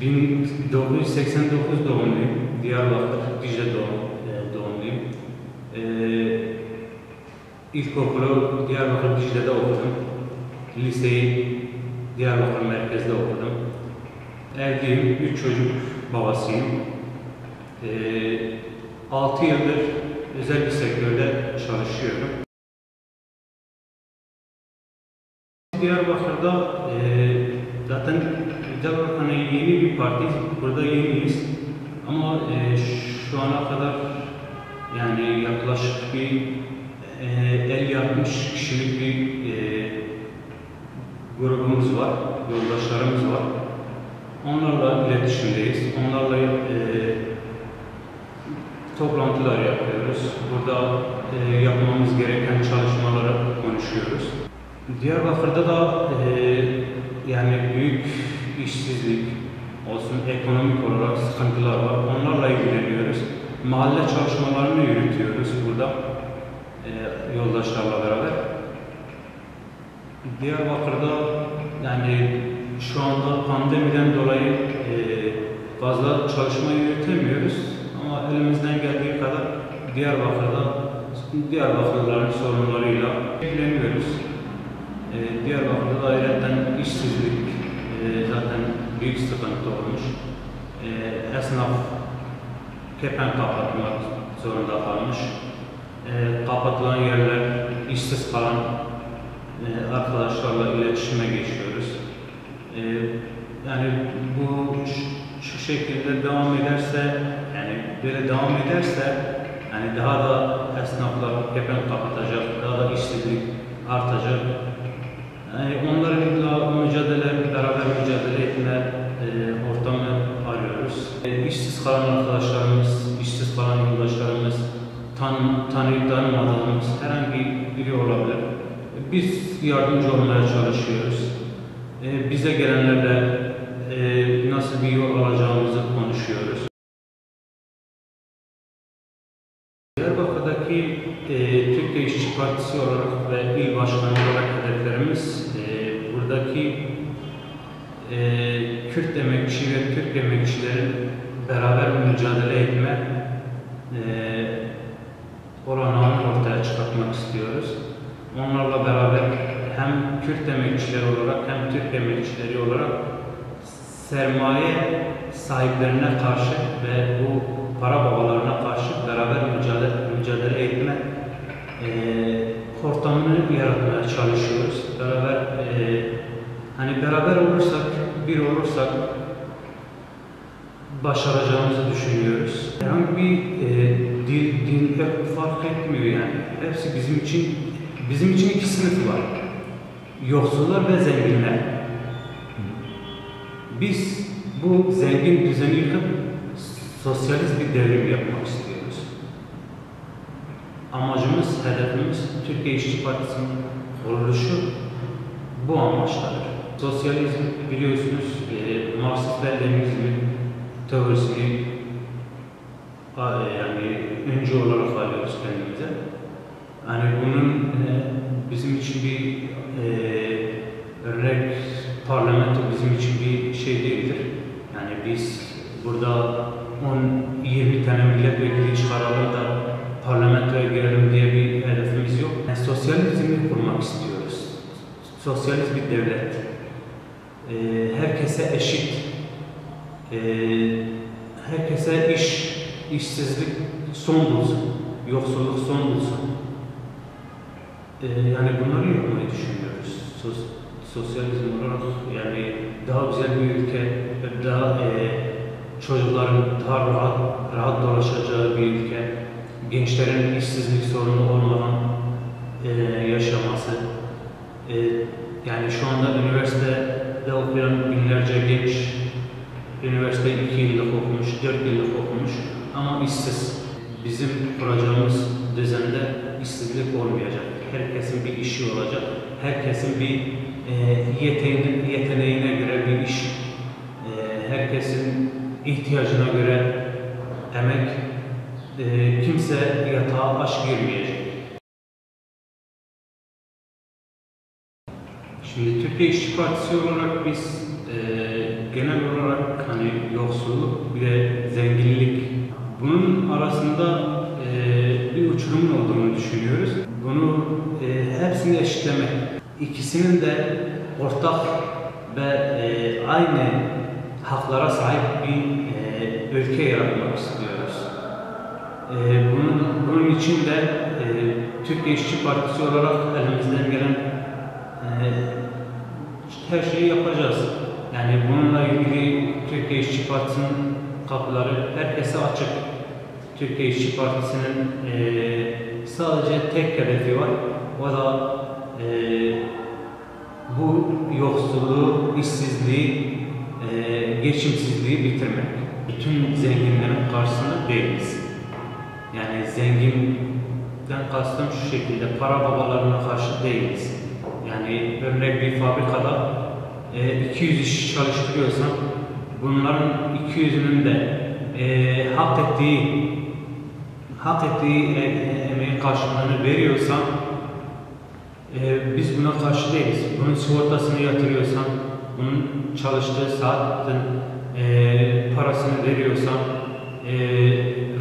1989 doğumluyum. Diyarbakır, Dicle doğum, e, doğumluyum. E, ilkokulu Diyarbakır Dicle'de okudum. Liseyi Diyarbakır merkezde okudum. Evliyim, üç çocuk babasıyım. E, 6 yıldır özel bir sektörde çalışıyorum. Diyarbakır'da e, zaten Diyarbakır hani yeni bir parti, burada yeniyiz. Ama e, şu ana kadar yani yaklaşık bir e, 50-60 kişilik bir e, grubumuz var, yoldaşlarımız var. Onlarla iletişimdeyiz. Onlarla e, toplantılar yapıyoruz. Burada e, yapmamız gereken çalışmaları konuşuyoruz. Diyarbakır'da da e, yani büyük işsizlik olsun, ekonomik olarak sıkıntılar var. Onlarla ilgileniyoruz. Mahalle çalışmalarını yürütüyoruz burada e, yoldaşlarla beraber. Diyarbakır'da yani şu anda pandemiden dolayı e, fazla çalışma yürütemiyoruz ama elimizden geldiği kadar Diyarbakır'da Diyarbakırlıların sorunlarıyla ilgileniyoruz. E, Diyarbakır'da da ayrıca işsizlik e, zaten büyük sıkıntı olmuş. E, esnaf kepen kapatmak zorunda kalmış. E, kapatılan yerler, işsiz kalan e, arkadaşlarla iletişime geçiyoruz. E, yani bu şu şekilde devam ederse, yani böyle devam ederse, yani daha da esnaflar kepen kapatacak, daha da işsizlik artacak. Yani onlarla mücadele, beraber mücadele etme e, ortamı arıyoruz. E, işsiz kalan arkadaşlarımız, işsiz kalan yoldaşlarımız, tan tanıyıp tanımadığımız herhangi biri olabilir. Biz yardımcı olmaya çalışıyoruz. E, bize gelenlerle Diyarbakır'daki e, Türkiye İşçi Partisi olarak ve il başkanı olarak hedeflerimiz e, buradaki e, Kürt emekçi ve Türk emekçilerin beraber mücadele etme e, olanağını ortaya çıkartmak istiyoruz. Onlarla beraber hem Kürt emekçileri olarak hem Türk emekçileri olarak sermaye sahiplerine karşı ve bu para babalarına karşı beraber mücadele, mücadele etme e, ortamını yaratmaya çalışıyoruz. Beraber e, hani beraber olursak, bir olursak başaracağımızı düşünüyoruz. Herhangi bir e, dil, din fark etmiyor yani. Hepsi bizim için bizim için iki sınıf var. Yoksullar ve zenginler. Biz bu zengin düzeni yıkıp sosyalist bir devrim yapmak istiyoruz. Amacımız, hedefimiz Türkiye İşçi Partisi'nin kuruluşu bu amaçtadır. Sosyalizm biliyorsunuz e, Marksist ve teorisini yani öncü olarak alıyoruz kendimize. Yani bunun e, bizim için bir e, örnek parlamento bizim için bir şey değildir. Yani biz burada 10-20 tane milletvekili çıkaralım da istiyoruz. Sosyalist bir devlet. Ee, herkese eşit. Ee, herkese iş, işsizlik son bulsun. Yoksulluk son bulsun. Ee, yani bunları yapmayı düşünüyoruz. Sos sosyalizm olarak yani daha güzel bir ülke, daha e, çocukların daha rahat rahat dolaşacağı bir ülke, gençlerin işsizlik sorunu olmadan e, yaşaması. E, yani şu anda üniversitede okuyan binlerce genç, üniversite iki yıllık okumuş, dört yıllık okumuş ama işsiz. Bizim kuracağımız düzende işsizlik olmayacak. Herkesin bir işi olacak. Herkesin bir e, yeteneğine göre bir iş, e, herkesin ihtiyacına göre emek, e, kimse yatağa aç girmeyecek. Şimdi Türkiye İşçi Partisi olarak biz e, genel olarak hani yoksulluk bir de zenginlik bunun arasında e, bir uçurumun olduğunu düşünüyoruz. Bunu e, hepsini eşitlemek, ikisinin de ortak ve e, aynı haklara sahip bir e, ülke yaratmak istiyoruz. E, bunun, bunun için de e, Türkiye İşçi Partisi olarak elimizden gelen her şeyi yapacağız. Yani bununla ilgili Türkiye İşçi Partisi'nin kapıları herkese açık. Türkiye İşçi Partisi'nin e, sadece tek hedefi var. O da e, bu yoksulluğu, işsizliği, e, geçimsizliği bitirmek. Bütün zenginlerin karşısında değiliz. Yani zenginden kastım şu şekilde, para babalarına karşı değiliz. Yani örnek bir fabrikada e, 200 iş çalıştırıyorsam bunların 200'ünün de e, hak ettiği hak ettiği e, e, emeğin karşılığını veriyorsam e, biz buna karşı değiliz. Bunun sigortasını yatırıyorsam, bunun çalıştığı saatin e, parasını veriyorsam, e,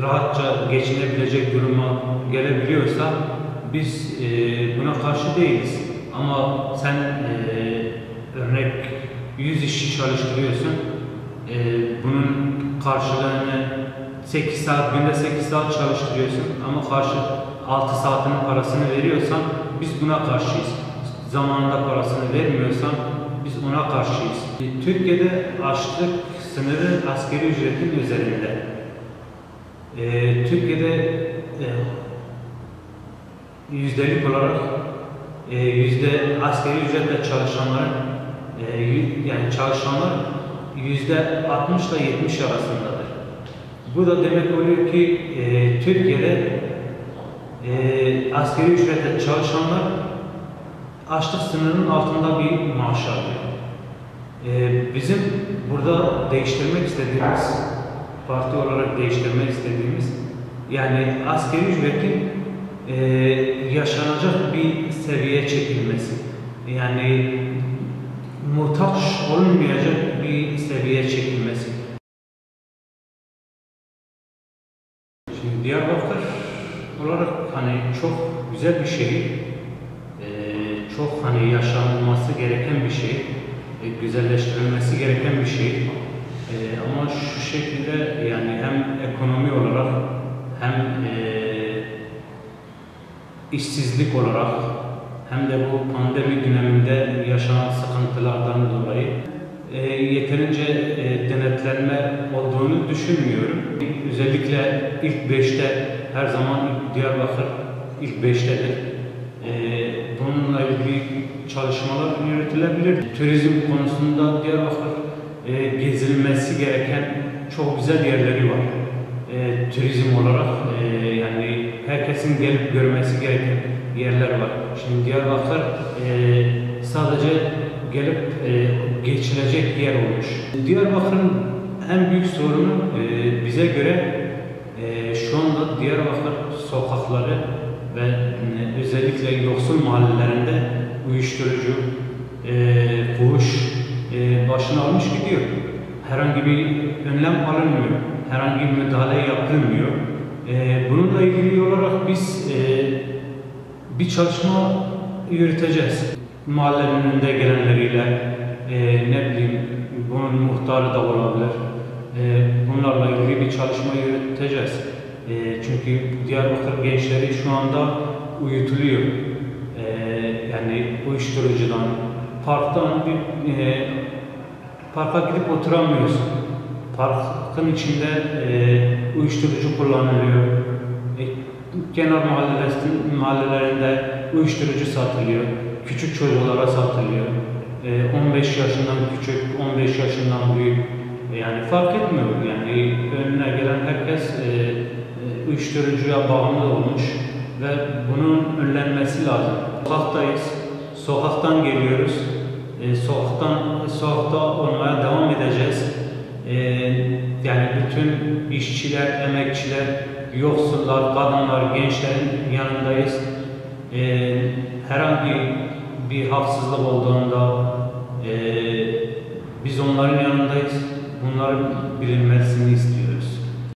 rahatça geçinebilecek duruma gelebiliyorsa biz e, buna karşı değiliz. Ama sen e, örnek 100 işçi çalıştırıyorsun, e, bunun karşılığını 8 saat, günde 8 saat çalıştırıyorsun ama karşı 6 saatinin parasını veriyorsan biz buna karşıyız. Zamanında parasını vermiyorsan biz ona karşıyız. E, Türkiye'de açlık sınırı askeri ücretin üzerinde. E, Türkiye'de e, yüzdelik olarak e, yüzde askeri ücretle çalışanların e, yani çalışanlar yüzde 60 ile 70 arasındadır. Bu da demek oluyor ki e, Türkiye'de e, askeri ücretle çalışanlar açlık sınırının altında bir maaş alıyor. E, bizim burada değiştirmek istediğimiz, parti olarak değiştirmek istediğimiz, yani askeri ücretin e, yaşanacak bir seviyeye çekilmesi. Yani muhtaç olunmayacak bir seviyeye çekilmesi. Şimdi Diyarbakır olarak hani çok güzel bir şehir. Ee, çok hani yaşanılması gereken bir şey. e, güzelleştirilmesi gereken bir şey. Ee, ama şu şekilde yani hem ekonomi işsizlik olarak hem de bu pandemi döneminde yaşanan sıkıntılardan dolayı e, yeterince e, denetlenme olduğunu düşünmüyorum. Özellikle ilk beşte her zaman Diyarbakır ilk beştedir. E, bununla ilgili çalışmalar yürütülebilir. Turizm konusunda Diyarbakır e, gezilmesi gereken çok güzel yerleri var. E, turizm olarak e, yani herkesin gelip görmesi gereken yerler var. Şimdi Diyarbakır e, sadece gelip e, geçilecek yer olmuş. Diyarbakır'ın en büyük sorunu e, bize göre e, şu anda Diyarbakır sokakları ve e, özellikle yoksul mahallelerinde uyuşturucu, e, fuhuş e, başını almış gidiyor. Herhangi bir önlem alınmıyor, herhangi bir müdahale yapılmıyor. E, bununla ilgili olarak biz e, bir çalışma yürüteceğiz. Mahallenin önünde gelenleriyle, e, ne bileyim bunun muhtarı da olabilir. E, bunlarla ilgili bir çalışma yürüteceğiz. E, çünkü Diyarbakır gençleri şu anda uyutuluyor. E, yani uyuşturucudan, parktan bir e, parka gidip oturamıyorsun. Parkın içinde e, uyuşturucu kullanılıyor. E, kenar mahallelerinde, uyuşturucu satılıyor. Küçük çocuklara satılıyor. E, 15 yaşından küçük, 15 yaşından büyük. E, yani fark etmiyor. Yani önüne gelen herkes e, e, uyuşturucuya bağımlı olmuş ve bunun önlenmesi lazım. Sokaktayız. Sokaktan geliyoruz. E, sokaktan sokakta olmaya devam edeceğiz. E, yani bütün işçiler, emekçiler, yoksullar, kadınlar, gençlerin yanındayız. E, herhangi bir haksızlık olduğunda e, Biz onların yanındayız. Bunların bilinmesini istiyoruz.